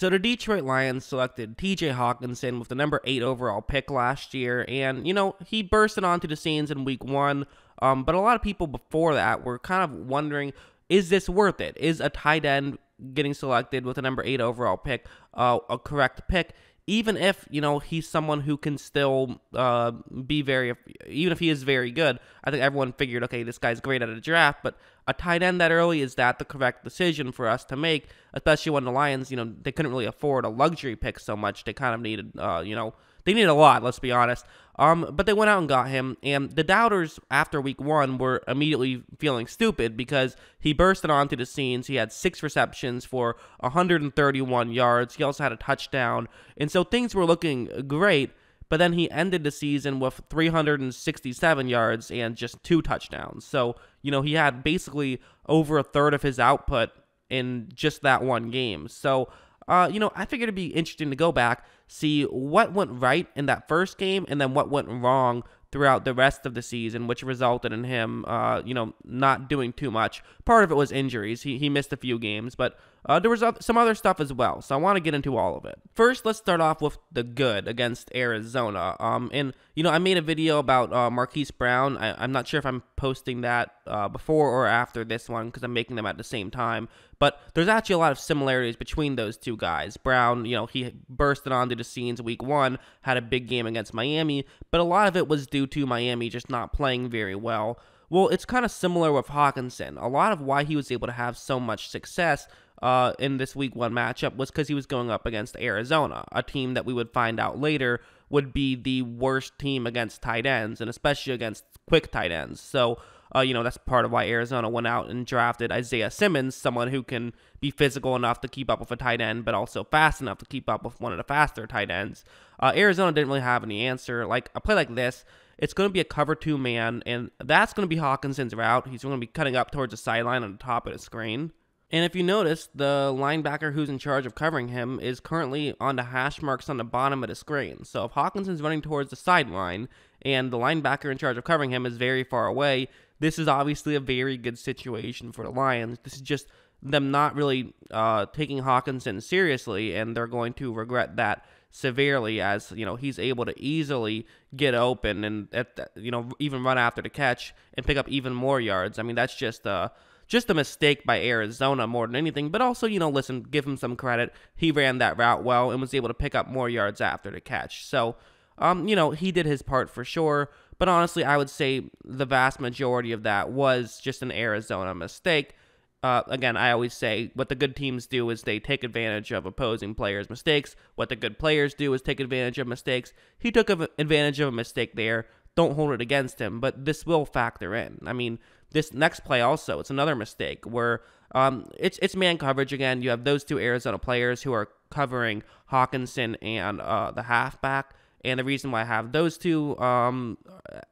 So the Detroit Lions selected TJ Hockenson with the number 8 overall pick last year and you know, he bursted onto the scenes in week 1. Um, but a lot of people before that were kind of wondering is this worth it? Is a tight end getting selected with a number 8 overall pick uh, a correct pick? Even if you know he's someone who can still uh, be very, even if he is very good, I think everyone figured, okay, this guy's great at a draft, but a tight end that early is that the correct decision for us to make, especially when the Lions, you know, they couldn't really afford a luxury pick so much, they kind of needed, uh, you know, they needed a lot, let's be honest. Um, but they went out and got him, and the doubters after week one were immediately feeling stupid because he bursted onto the scenes. He had six receptions for 131 yards. He also had a touchdown, and so things were looking great. But then he ended the season with 367 yards and just two touchdowns. So, you know, he had basically over a third of his output in just that one game. So, uh, you know, I figured it'd be interesting to go back, see what went right in that first game, and then what went wrong throughout the rest of the season, which resulted in him, uh, you know, not doing too much. Part of it was injuries. He, he missed a few games, but uh, there was some other stuff as well, so I want to get into all of it. First, let's start off with the good against Arizona. Um, and you know, I made a video about uh, Marquise Brown. I, am not sure if I'm posting that uh, before or after this one because I'm making them at the same time. But there's actually a lot of similarities between those two guys. Brown, you know, he bursted onto the scenes week one, had a big game against Miami, but a lot of it was due to Miami just not playing very well. Well, it's kind of similar with Hockenson. A lot of why he was able to have so much success uh, in this week one matchup was because he was going up against Arizona, a team that we would find out later would be the worst team against tight ends, and especially against quick tight ends. So, uh, you know, that's part of why Arizona went out and drafted Isaiah Simmons, someone who can be physical enough to keep up with a tight end, but also fast enough to keep up with one of the faster tight ends. Uh, Arizona didn't really have any answer. Like a play like this, it's going to be a cover two man, and that's going to be Hockenson's route. He's going to be cutting up towards the sideline on the top of the screen. And if you notice, the linebacker who's in charge of covering him is currently on the hash marks on the bottom of the screen. So if Hockenson's running towards the sideline and the linebacker in charge of covering him is very far away, this is obviously a very good situation for the Lions. This is just them not really uh, taking Hockenson seriously, and they're going to regret that severely as you know he's able to easily get open and at you know even run after the catch and pick up even more yards. I mean that's just uh just a mistake by Arizona more than anything. But also, you know, listen, give him some credit. He ran that route well and was able to pick up more yards after the catch. So, um, you know, he did his part for sure. But honestly, I would say the vast majority of that was just an Arizona mistake. Uh, again, I always say what the good teams do is they take advantage of opposing players' mistakes. What the good players do is take advantage of mistakes. He took advantage of a mistake there. Don't hold it against him, but this will factor in. I mean, this next play also, it's another mistake where um, it's it's man coverage again. You have those two Arizona players who are covering Hockenson and uh, the halfback. And the reason why I have those two, um,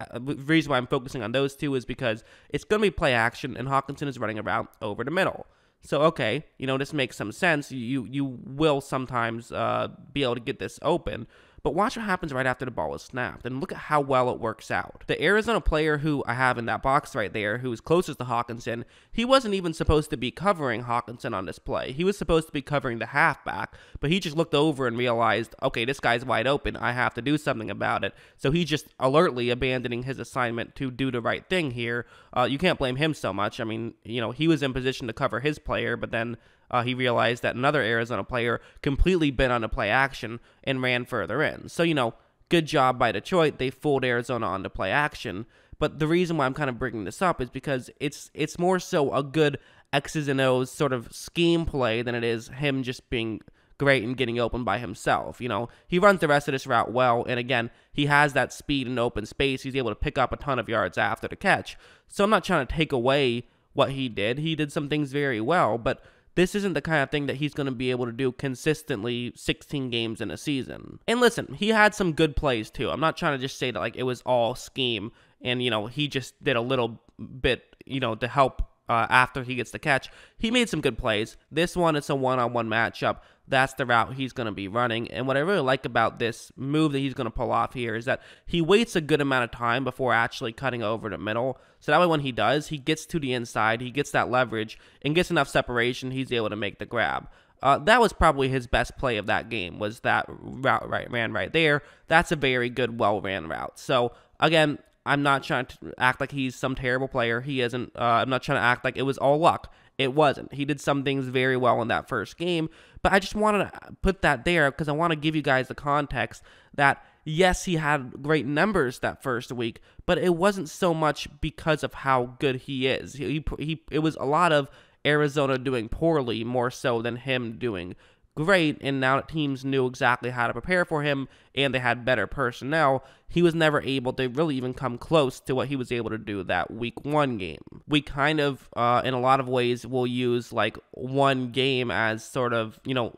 uh, the reason why I'm focusing on those two is because it's going to be play action, and Hockenson is running around over the middle. So okay, you know this makes some sense. You you will sometimes uh, be able to get this open, but watch what happens right after the ball is snapped and look at how well it works out. The Arizona player who I have in that box right there, who is closest to Hockenson, he wasn't even supposed to be covering Hockenson on this play. He was supposed to be covering the halfback, but he just looked over and realized, okay, this guy's wide open. I have to do something about it. So he just alertly abandoning his assignment to do the right thing here. Uh, you can't blame him so much. I mean, you know, he was in position to cover his player, but then uh, he realized that another Arizona player completely bent on a play action and ran further in. So, you know, good job by Detroit. They fooled Arizona on the play action. But the reason why I'm kind of bringing this up is because it's it's more so a good X's and O's sort of scheme play than it is him just being great and getting open by himself. You know, he runs the rest of this route well, and again, he has that speed in open space. He's able to pick up a ton of yards after the catch. So I'm not trying to take away what he did. He did some things very well, but this isn't the kind of thing that he's going to be able to do consistently 16 games in a season. And listen, he had some good plays too. I'm not trying to just say that like it was all scheme and you know, he just did a little bit, you know, to help uh, after he gets the catch. He made some good plays. This one, it's a one on one matchup. That's the route he's going to be running. And what I really like about this move that he's going to pull off here is that he waits a good amount of time before actually cutting over the middle. So that way, when he does, he gets to the inside, he gets that leverage, and gets enough separation, he's able to make the grab. Uh, that was probably his best play of that game. Was that route right ran right there? That's a very good, well ran route. So again, I'm not trying to act like he's some terrible player. He isn't. Uh, I'm not trying to act like it was all luck. It wasn't. He did some things very well in that first game, but I just wanted to put that there because I want to give you guys the context that yes, he had great numbers that first week, but it wasn't so much because of how good he is. He, he, it was a lot of Arizona doing poorly more so than him doing great. And now teams knew exactly how to prepare for him and they had better personnel, he was never able to really even come close to what he was able to do that week one game. We kind of, uh, in a lot of ways, will use like one game as sort of, you know,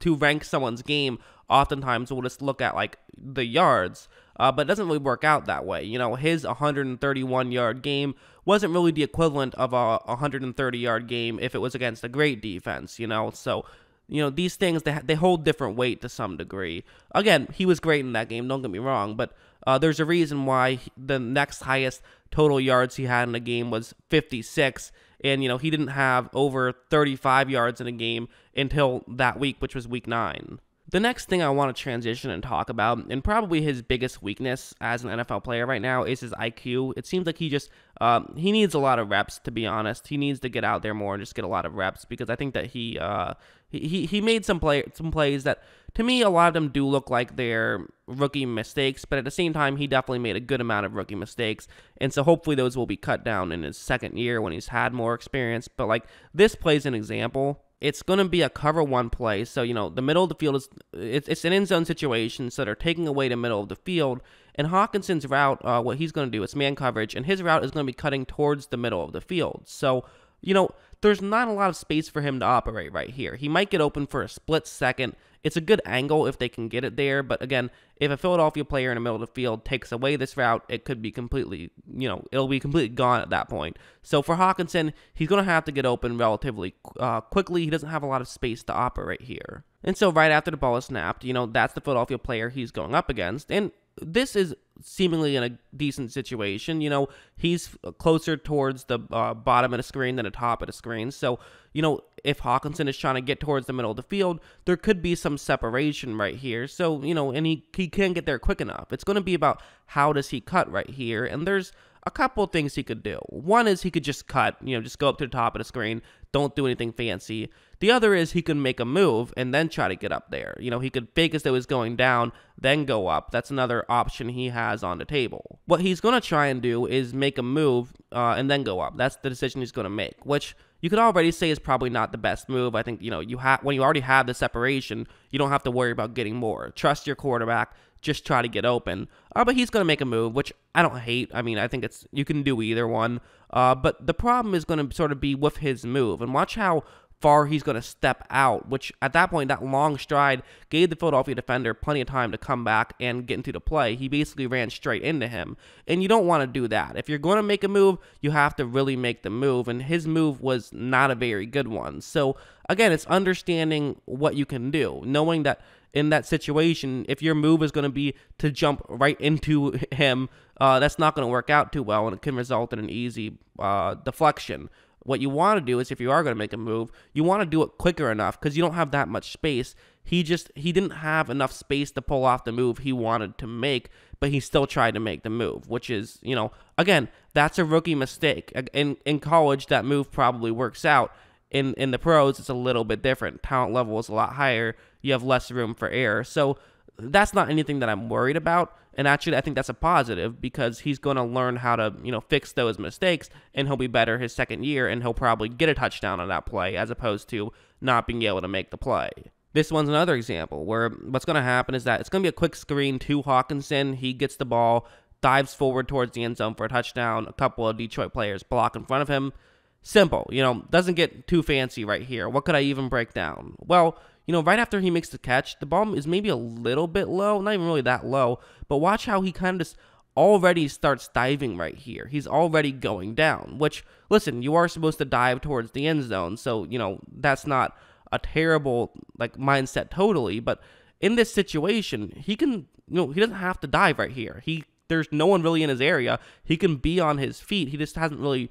to rank someone's game. Oftentimes, we'll just look at like the yards. Uh, but it doesn't really work out that way. You know, his 131 yard game wasn't really the equivalent of a 130 yard game if it was against a great defense, you know. So you know these things they, they hold different weight to some degree. Again he was great in that game don't get me wrong but uh, there's a reason why the next highest total yards he had in a game was 56 and you know he didn't have over 35 yards in a game until that week which was week 9 the next thing I want to transition and talk about, and probably his biggest weakness as an NFL player right now, is his IQ. It seems like he just um, he needs a lot of reps. To be honest, he needs to get out there more and just get a lot of reps because I think that he uh, he he made some play some plays that to me a lot of them do look like they're rookie mistakes, but at the same time he definitely made a good amount of rookie mistakes, and so hopefully those will be cut down in his second year when he's had more experience. But like this plays an example it's going to be a cover one play. So, you know, the middle of the field is it's, an end zone situation. So they're taking away the middle of the field. And Hockenson's route, uh, what he's going to do, is man coverage, and his route is going to be cutting towards the middle of the field. So, you know, there's not a lot of space for him to operate right here. He might get open for a split second. It's a good angle if they can get it there, but again, if a Philadelphia player in the middle of the field takes away this route, it could be completely, you know, it'll be completely gone at that point. So for Hockenson, he's going to have to get open relatively uh, quickly. He doesn't have a lot of space to operate here. And so right after the ball is snapped, you know, that's the Philadelphia player he's going up against. And this is seemingly in a decent situation. You know, he's closer towards the uh, bottom of the screen than the top of the screen. So, you know, if Hockenson is trying to get towards the middle of the field, there could be some separation right here. So, you know, and he, he can't get there quick enough. It's going to be about how does he cut right here. And there's a couple things he could do. One is he could just cut, you know, just go up to the top of the screen, don't do anything fancy. The other is he can make a move and then try to get up there. You know, he could fake as though he's going down, then go up. That's another option he has on the table. What he's going to try and do is make a move uh, and then go up. That's the decision he's going to make, which you could already say is probably not the best move. I think, you know, you have when you already have the separation, you don't have to worry about getting more. Trust your quarterback just try to get open. Uh, but he's going to make a move, which I don't hate. I mean, I think it's you can do either one. Uh, but the problem is going to sort of be with his move, and watch how far he's going to step out, which at that point, that long stride gave the Philadelphia defender plenty of time to come back and get into the play. He basically ran straight into him. And you don't want to do that. If you're going to make a move, you have to really make the move. And his move was not a very good one. So, again, it's understanding what you can do, knowing that in that situation, if your move is going to be to jump right into him, uh, that's not going to work out too well and it can result in an easy uh, deflection. What you want to do is if you are going to make a move, you want to do it quicker enough because you don't have that much space. He just he didn't have enough space to pull off the move he wanted to make, but he still tried to make the move, which is, you know, again, that's a rookie mistake. In in college that move probably works out. In in the pros it's a little bit different. Talent level is a lot higher. You have less room for error. So that's not anything that I'm worried about. And actually, I think that's a positive because he's going to learn how to, you know, fix those mistakes and he'll be better his second year and he'll probably get a touchdown on that play as opposed to not being able to make the play. This one's another example where what's going to happen is that it's going to be a quick screen to Hockenson. He gets the ball, dives forward towards the end zone for a touchdown. A couple of Detroit players block in front of him. Simple, you know, doesn't get too fancy right here. What could I even break down? Well, you know, right after he makes the catch, the ball is maybe a little bit low, not even really that low, but watch how he kind of just already starts diving right here. He's already going down, which, listen, you are supposed to dive towards the end zone, so, you know, that's not a terrible, like, mindset totally, but in this situation, he can, you know, he doesn't have to dive right here. He, there's no one really in his area. He can be on his feet. He just hasn't really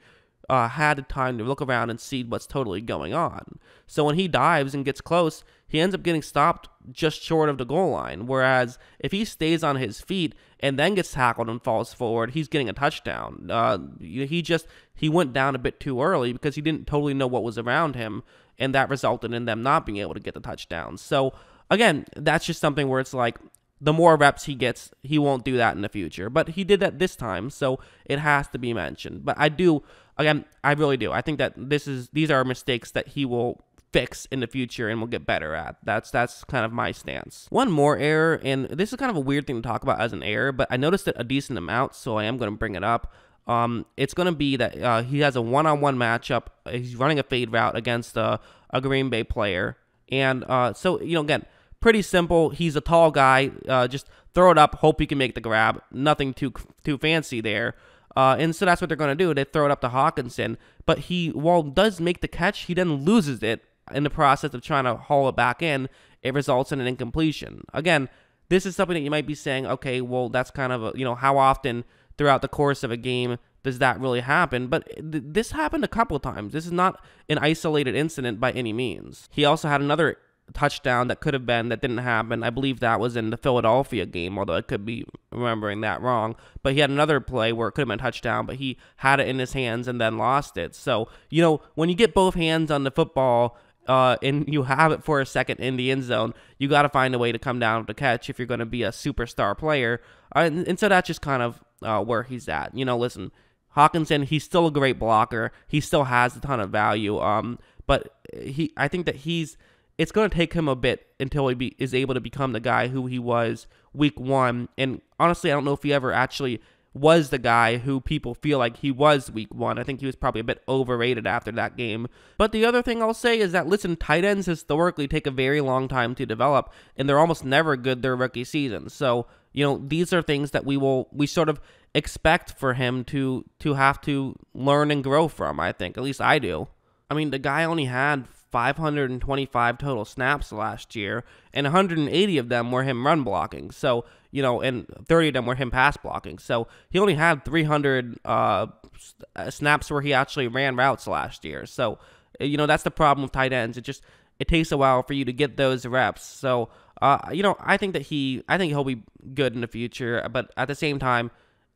uh, had the time to look around and see what's totally going on. So when he dives and gets close, he ends up getting stopped just short of the goal line. Whereas if he stays on his feet and then gets tackled and falls forward, he's getting a touchdown. Uh, he just he went down a bit too early because he didn't totally know what was around him, and that resulted in them not being able to get the touchdown. So again, that's just something where it's like the more reps he gets, he won't do that in the future. But he did that this time, so it has to be mentioned. But I do, again, I really do. I think that this is these are mistakes that he will fix in the future and will get better at. That's that's kind of my stance. One more error, and this is kind of a weird thing to talk about as an error, but I noticed it a decent amount, so I am going to bring it up. Um, it's going to be that uh, he has a one-on-one matchup. He's running a fade route against a, a Green Bay player, and uh, so you know again Pretty simple. He's a tall guy. Uh, just throw it up, hope he can make the grab. Nothing too too fancy there. Uh, and so that's what they're going to do. They throw it up to Hockenson, But he, while does make the catch, he then loses it in the process of trying to haul it back in. It results in an incompletion. Again, this is something that you might be saying, okay, well, that's kind of a, you know, how often throughout the course of a game does that really happen? But th- this happened a couple of times. This is not an isolated incident by any means. He also had another touchdown that could have been that didn't happen. I believe that was in the Philadelphia game, although I could be remembering that wrong. But he had another play where it could have been a touchdown, but he had it in his hands and then lost it. So, you know, when you get both hands on the football uh, and you have it for a second in the end zone, you got to find a way to come down to catch if you're going to be a superstar player. Uh, and, and, so that's just kind of uh, where he's at. You know, listen, Hockenson, he's still a great blocker. He still has a ton of value. Um, but he, I think that he's it's going to take him a bit until he be, is able to become the guy who he was week one. And honestly, I don't know if he ever actually was the guy who people feel like he was week one. I think he was probably a bit overrated after that game. But the other thing I'll say is that, listen, tight ends historically take a very long time to develop, and they're almost never good their rookie season. So, you know, these are things that we will, we sort of expect for him to to have to learn and grow from, I think. At least I do. I mean, the guy only had 525 total snaps last year, and 180 of them were him run blocking. So, you know, and 30 of them were him pass blocking. So he only had 300 uh, uh, snaps where he actually ran routes last year. So, you know, that's the problem with tight ends. It just it takes a while for you to get those reps. So, uh, you know, I think that he, I think he'll be good in the future. But at the same time,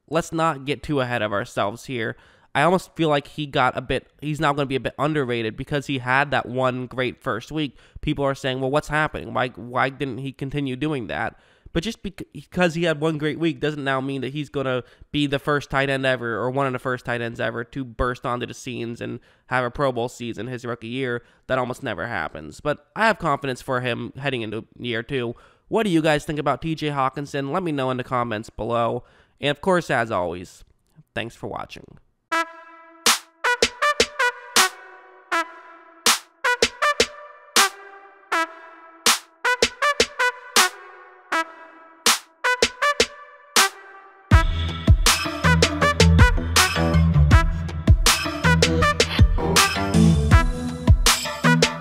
let's not get too ahead of ourselves here. I almost feel like he got a bit, he's now going to be a bit underrated because he had that one great first week. People are saying, well, what's happening? Why, why didn't he continue doing that? But just because he had one great week doesn't now mean that he's going to be the first tight end ever or one of the first tight ends ever to burst onto the scenes and have a Pro Bowl season his rookie year. That almost never happens. But I have confidence for him heading into year two. What do you guys think about TJ Hockenson? Let me know in the comments below. And of course, as always, thanks for watching.